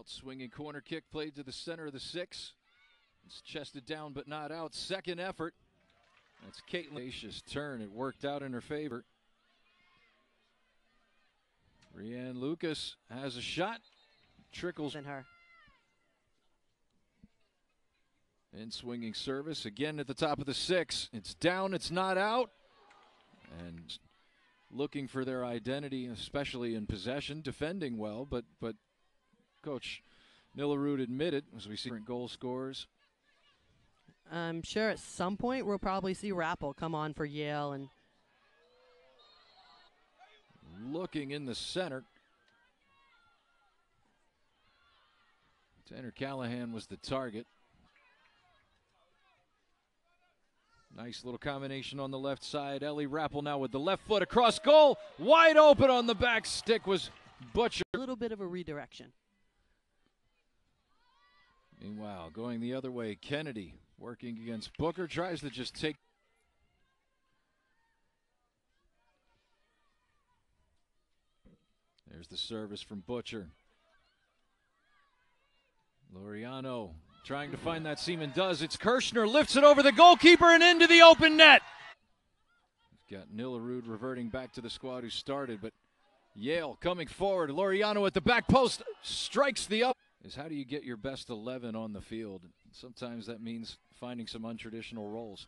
Out swinging corner kick played to the center of the six. It's chested down but not out. Second effort. That's Caitlin. Gracious turn. It worked out in her favor. Rianne Lucas has a shot. Trickles in her. in swinging service again at the top of the six. It's down. It's not out. And looking for their identity, especially in possession, defending well, but but Coach Nilarud admitted as we see different goal scores. I'm sure at some point we'll probably see Rappel come on for Yale and Looking in the center. Tanner Callahan was the target. Nice little combination on the left side. Ellie Rappel now with the left foot across goal. Wide open on the back stick was Butcher. a little bit of a redirection. Meanwhile, going the other way, Kennedy working against Booker tries to just take. There's the service from Butcher. Loriano trying to find that seam and does. It's Kirschner lifts it over the goalkeeper and into the open net. We've got Nilarud reverting back to the squad who started, but Yale coming forward. Loriano at the back post strikes the up. Is how do you get your best 11 on the field? Sometimes that means finding some untraditional roles.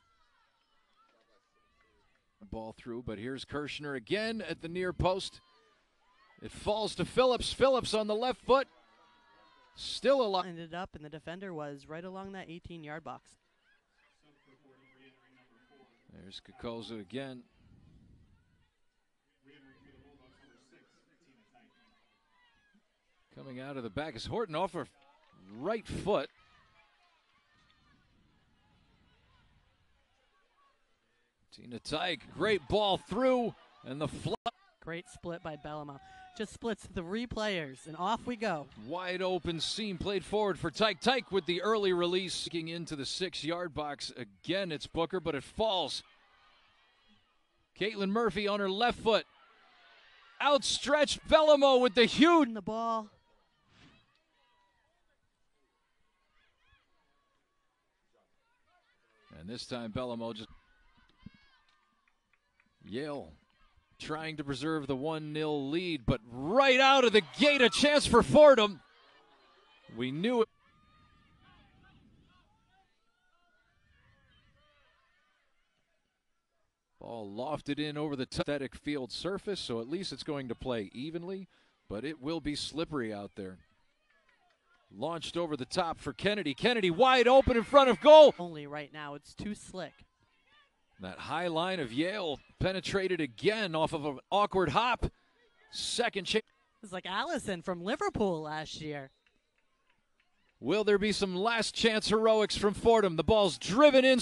Ball through, but here's Kirschner again at the near post. It falls to Phillips. Phillips on the left foot. Still alive. Ended up and the defender was right along that 18 yard box. There's Kokoza again. Coming out of the back is Horton off her right foot. Tina Tyke, great ball through, and the fly. Great split by Bellamo. Just splits three players, and off we go. Wide open seam played forward for Tyke. Tyke with the early release, sticking into the six yard box. Again, it's Booker, but it falls. Caitlin Murphy on her left foot. Outstretched Bellamo with the huge. The ball. And this time Bellamo just. Yale trying to preserve the 1 0 lead, but right out of the gate, a chance for Fordham. We knew it. Ball lofted in over the synthetic field surface, so at least it's going to play evenly, but it will be slippery out there. Launched over the top for Kennedy. Kennedy wide open in front of goal. Only right now. It's too slick. That high line of Yale penetrated again off of an awkward hop. Second chance. It's like Alisson from Liverpool last year. Will there be some last chance heroics from Fordham? The ball's driven in.